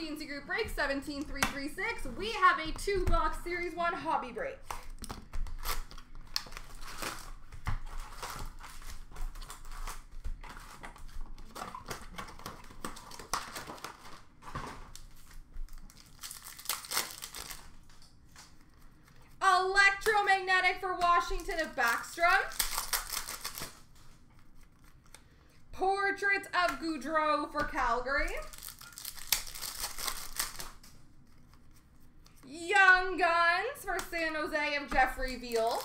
CNC Group Break 17336. We have a two box Series 1 hobby break. Electromagnetic for Washington of Backstrom. Portrait of Gaudreau for Calgary. Young Guns for San Jose of Jeffrey Viel.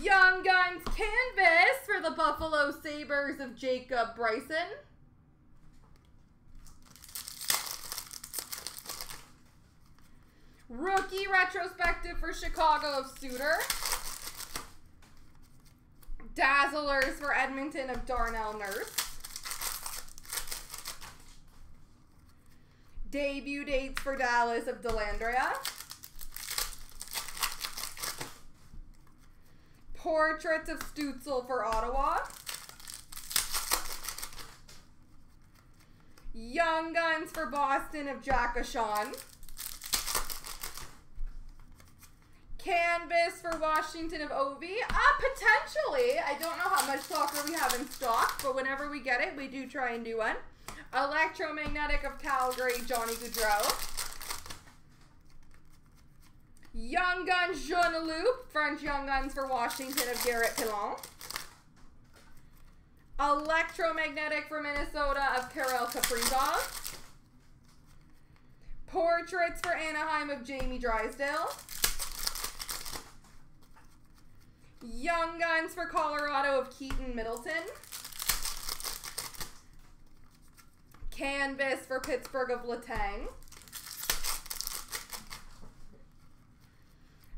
Young Guns Canvas for the Buffalo Sabres of Jacob Bryson. Rookie retrospective for Chicago of Suter. Dazzlers for Edmonton of Darnell Nurse. Debut dates for Dallas of Dellandrea. Portraits of Stutzle for Ottawa. Young Guns for Boston of Jack Ahcan. Canvas for Washington of Ovi. Uh, potentially. I don't know how much soccer we have in stock, but whenever we get it, we do try and do one. Electromagnetic of Calgary, Johnny Gaudreau. Young Guns, Jean Loup. French Young Guns for Washington of Garrett Pilon. Electromagnetic for Minnesota of Kirill Kaprizov. Portraits for Anaheim of Jamie Drysdale. Young Guns for Colorado of Keaton Middleton. Canvas for Pittsburgh of Letang.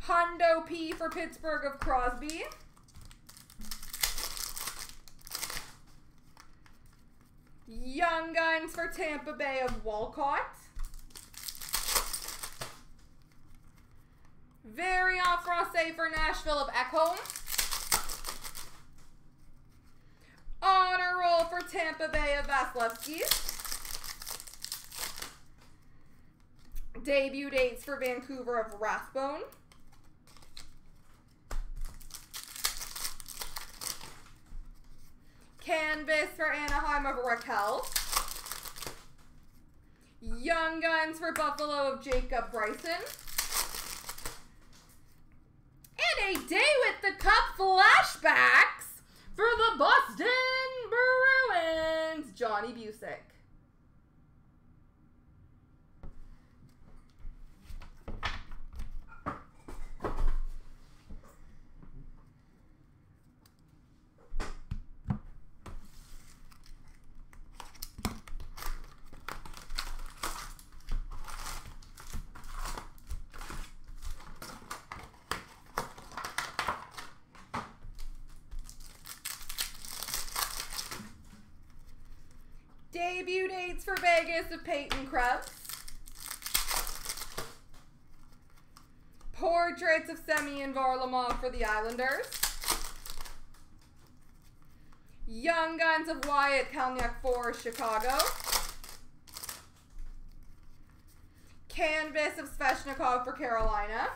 Hundo P for Pittsburgh of Crosby. Young Guns for Tampa Bay of Walcott. Variant Francais for Nashville of Ekholm. Honor Roll for Tampa Bay of Vasilevskiy. Debut dates for Vancouver of Rathbone. Canvas for Anaheim of Rakell. Young Guns for Buffalo of Jacob Bryson. And a Day with the Cup flashbacks for the Boston Bruins, Johnny Bucyk. Debut dates for Vegas of Peyton Krebs. Portraits of Semyon Varlamov for the Islanders. Young Guns of Wyatt Kalynuk for Chicago. Canvas of Svechnikov for Carolina.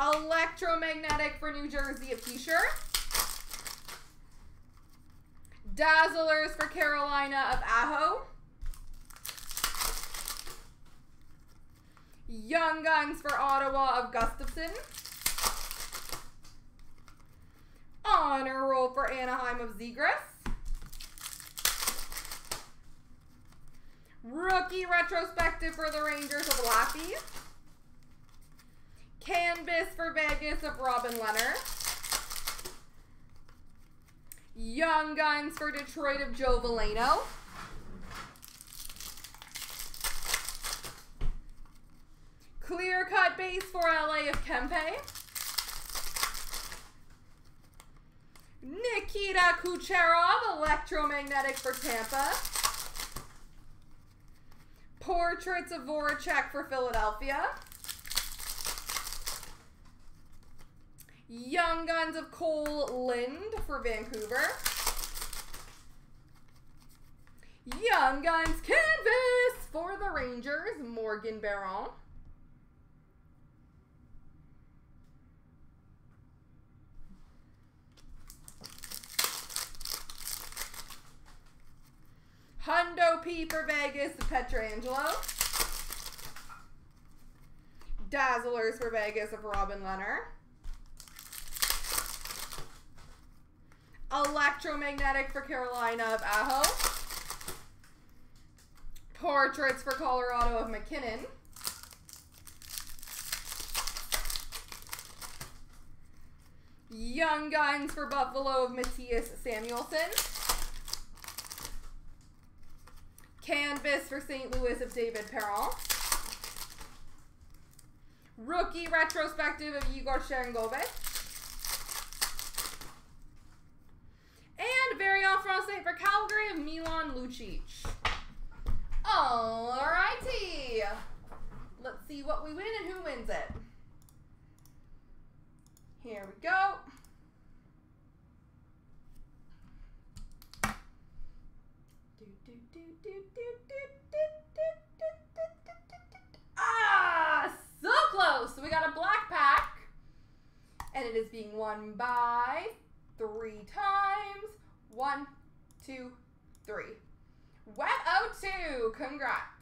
Electromagnetic for New Jersey of Hischier. Dazzlers for Carolina of Aho. Young Guns for Ottawa of Gustafson. Honor Roll for Anaheim of Zegras. Rookie Retrospective for the Rangers of Laffy. Canvas for Vegas of Robin Leonard. Young Guns for Detroit of Joe Veleno. Clear cut base for LA of Kempe. Nikita Kucherov, electromagnetic for Tampa. Portraits of Voracek for Philadelphia. Young Guns of Cole Lind for Vancouver. Young Guns Canvas for the Rangers, Morgan Barron. Hundo P for Vegas, Pietrangelo. Dazzlers for Vegas of Robin Leonard. Electromagnetic for Carolina of Aho. Portraits for Colorado of MacKinnon. Young Guns for Buffalo of Mattias Samuelsson. Canvas for St. Louis of David Perron. Rookie retrospective of Igor Sharangovich. And Variant Francais for Calgary of Milan Lucic. Alrighty. Let's see what we win and who wins it. Here we go. Ah, so close. So we got a black pack. And it is being won by three times. One, two, three. Web 02. Congrats.